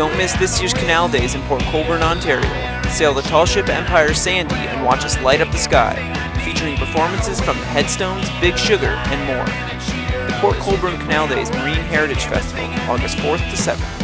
Don't miss this year's Canal Days in Port Colborne, Ontario. Sail the tall ship Empire Sandy and watch us light up the sky, featuring performances from the Headstones, Big Sugar, and more. The Port Colborne Canal Days Marine Heritage Festival, August 4th to 7th.